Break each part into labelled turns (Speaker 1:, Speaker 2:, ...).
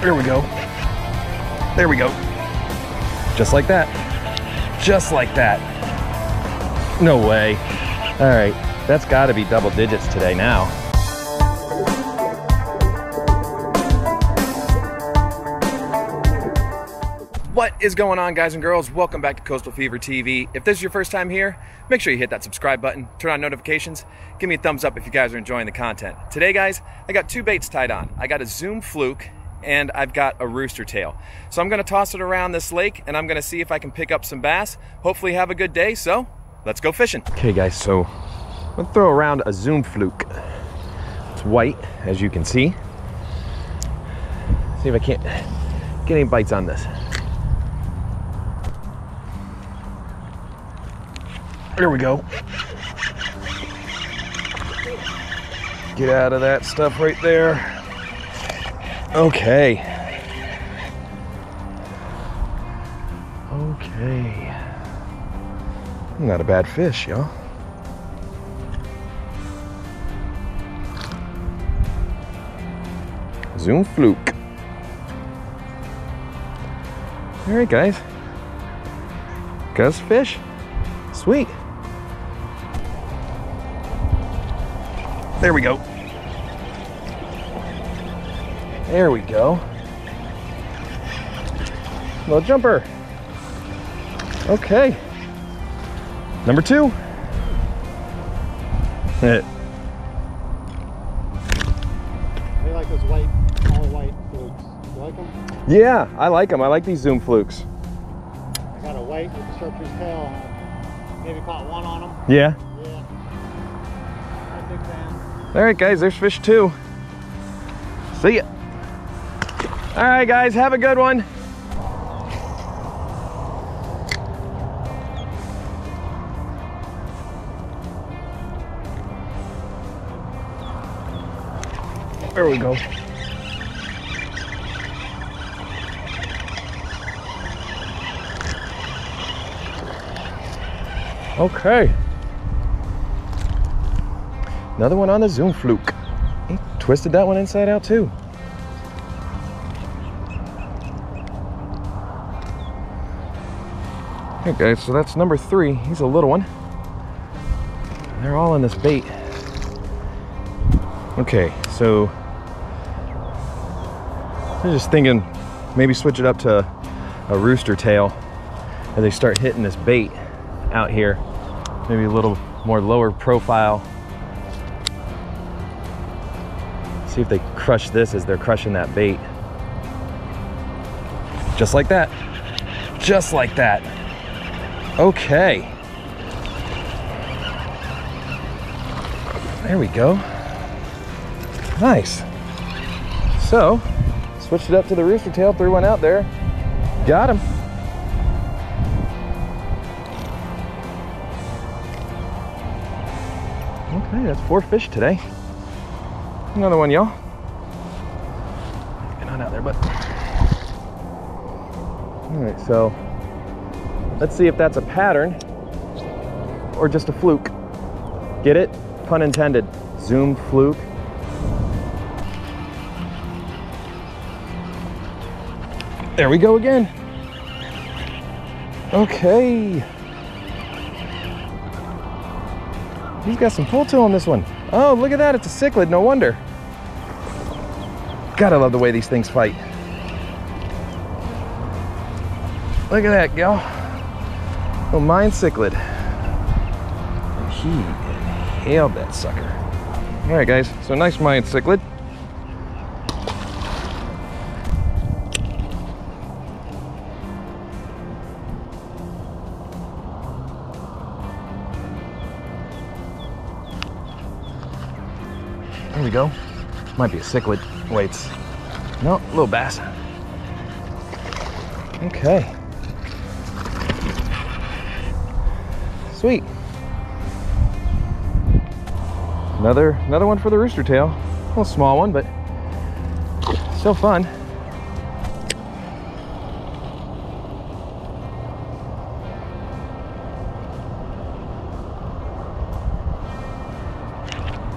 Speaker 1: There we go. There we go. Just like that. Just like that. No way. All right, that's gotta be double digits today now. What is going on, guys and girls? Welcome back to Coastal Fever TV. If this is your first time here, make sure you hit that subscribe button, turn on notifications, give me a thumbs up if you guys are enjoying the content. Today, guys, I got two baits tied on. I got a Zoom Fluke and I've got a rooster tail. So I'm gonna toss it around this lake and I'm gonna see if I can pick up some bass. Hopefully have a good day, so let's go fishing. Okay guys, so I'm gonna throw around a Zoom Fluke. It's white, as you can see. See if I can't get any bites on this. There we go. Get out of that stuff right there. Okay. Okay. Not a bad fish, y'all. Zoom fluke. All right, guys. Gus fish. Sweet. There we go. There we go. Little jumper. Okay. Number two. Hit.
Speaker 2: They like those white, all white flukes. You like them?
Speaker 1: Yeah, I like them. I like these Zoom flukes.
Speaker 2: I got a white with the sharpshooter's tail. Maybe caught one on them.
Speaker 1: Yeah.
Speaker 2: Yeah. I'm a big fan.
Speaker 1: All right, guys, there's fish two. See ya. All right, guys, have a good one. There we go. Okay. Another one on the Zoom fluke. He twisted that one inside out too. Okay guys, so that's number three. He's a little one. They're all in this bait. Okay, so I'm just thinking maybe switch it up to a rooster tail as they start hitting this bait out here. Maybe a little more lower profile. See if they crush this as they're crushing that bait. Just like that. Just like that. Okay. There we go. Nice. So, switched it up to the rooster tail, threw one out there. Got him. Okay, that's four fish today. Another one, y'all. Get on out there, bud. All right, so let's see if that's a pattern or just a fluke. Get it? Pun intended. Zoom fluke. There we go again. Okay. He's got some pull to on this one. Oh, look at that. It's a cichlid. No wonder. Gotta love the way these things fight. Look at that, gal. Oh, Mayan cichlid. And he inhaled that sucker. All right, guys. So nice Mayan cichlid. There we go. Might be a cichlid. Waits. No, little bass. Okay. Sweet. Another another one for the rooster tail. A little small one, but still fun.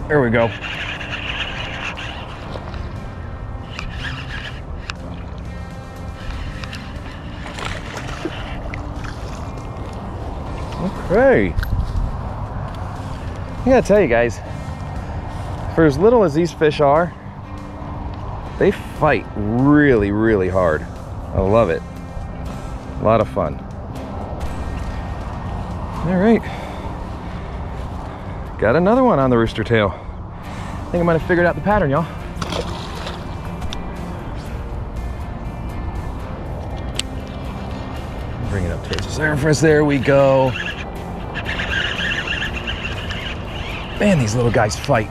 Speaker 1: There we go. Hey. I gotta tell you guys, for as little as these fish are, they fight really, really hard. I love it. A lot of fun. All right. Got another one on the rooster tail. I think I might have figured out the pattern, y'all. Bring it up towards the surface. There we go. Man, these little guys fight.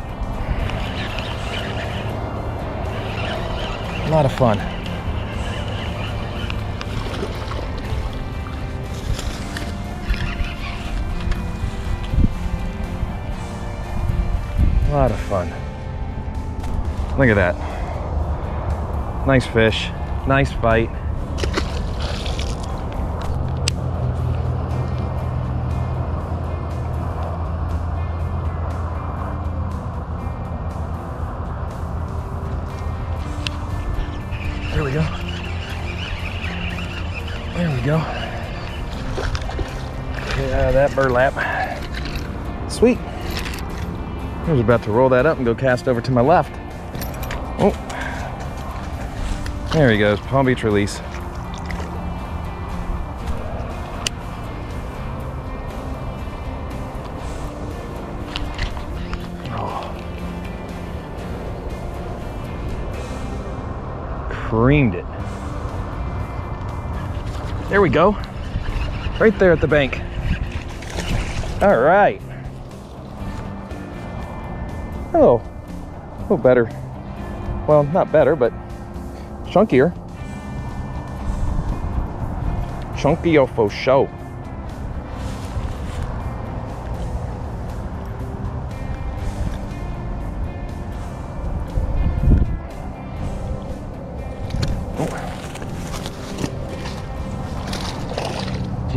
Speaker 1: A lot of fun. A lot of fun. Look at that. Nice fish. Nice fight. Go. Get out of that burlap. Sweet. I was about to roll that up and go cast over to my left. Oh. There he goes, Palm Beach release. Oh. Creamed it. There we go. Right there at the bank. All right. Oh, a little better. Well, not better, but chunkier. Chunkier for show.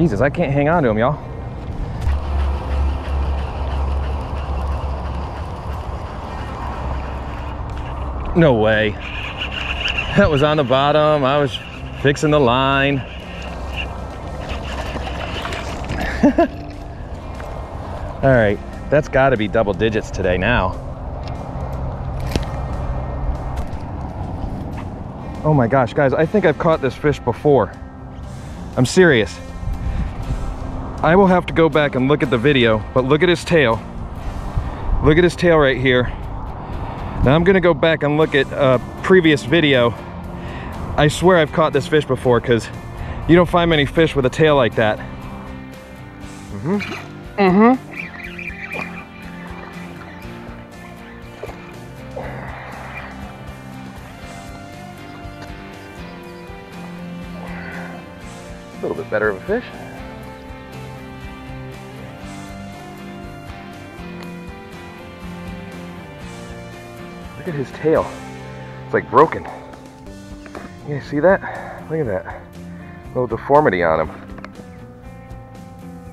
Speaker 1: Jesus, I can't hang on to him, y'all. No way. That was on the bottom. I was fixing the line. All right, that's got to be double digits today now. Oh my gosh, guys, I think I've caught this fish before. I'm serious. I will have to go back and look at the video, but look at his tail. Look at his tail right here. Now I'm gonna go back and look at a previous video. I swear I've caught this fish before because you don't find many fish with a tail like that. Mm-hmm. Mm-hmm. A little bit better of a fish. Look at his tail. It's like broken. You see that? Look at that. Little deformity on him.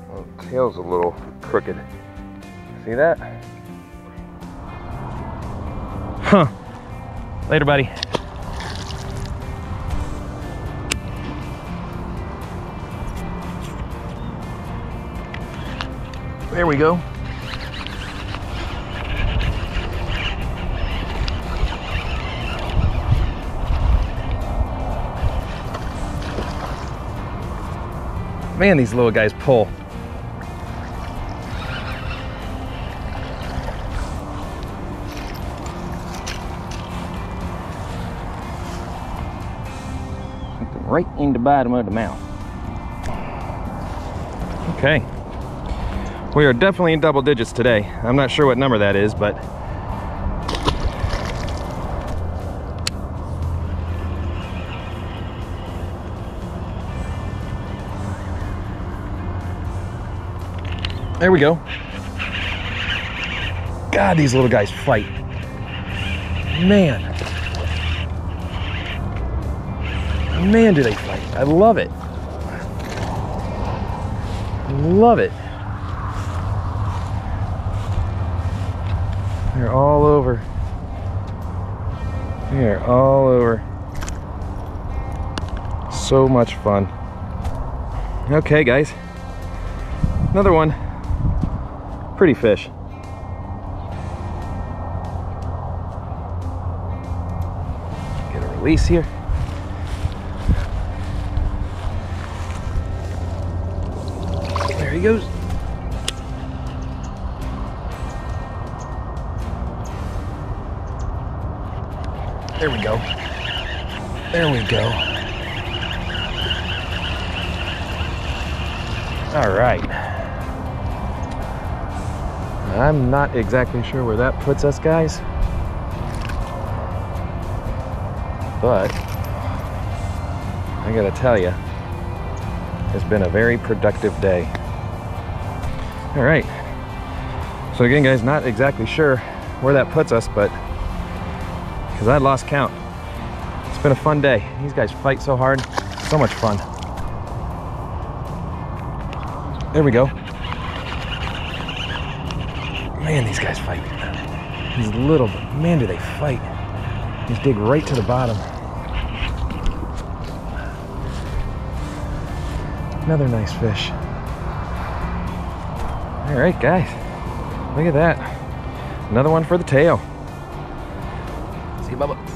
Speaker 1: Well, the tail's a little crooked. See that? Huh. Later, buddy. There we go. Man, these little guys pull. Right in the bottom of the mouth. Okay. We are definitely in double digits today. I'm not sure what number that is, but There we go. God, these little guys fight. Man. Man, do they fight. I love it. Love it. They're all over. They're all over. So much fun. Okay, guys. Another one. Pretty fish. Get a release here. There he goes. There we go. There we go. All right. I'm not exactly sure where that puts us, guys. But I gotta tell you, it's been a very productive day. All right. So again, guys, not exactly sure where that puts us, but because I lost count. It's been a fun day. These guys fight so hard. So much fun. There we go. Man, these guys fight. These little, man, do they fight. Just dig right to the bottom. Another nice fish. All right, guys. Look at that. Another one for the tail. See you, Bubba.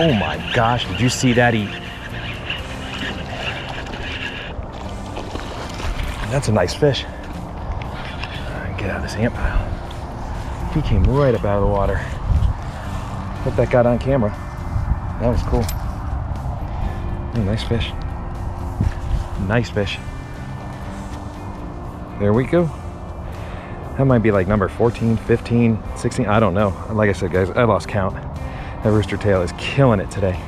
Speaker 1: Oh my gosh, did you see that eat? That's a nice fish. Get out of this ant pile. He came right up out of the water. Hope that got on camera. That was cool. Oh, nice fish. Nice fish. There we go. That might be like number 14, 15, 16. I don't know. Like I said, guys, I lost count. That rooster tail is killing it today.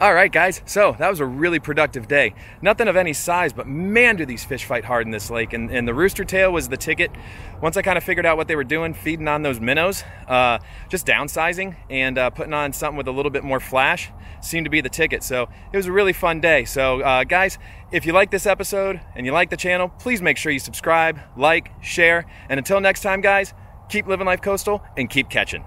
Speaker 1: All right, guys. So that was a really productive day. Nothing of any size, but man, do these fish fight hard in this lake. And, and the rooster tail was the ticket. Once I kind of figured out what they were doing, feeding on those minnows, uh, just downsizing and uh, putting on something with a little bit more flash seemed to be the ticket. So it was a really fun day. So, uh, guys, if you like this episode and you like the channel, please make sure you subscribe, like, share. And until next time, guys, keep living life coastal and keep catching.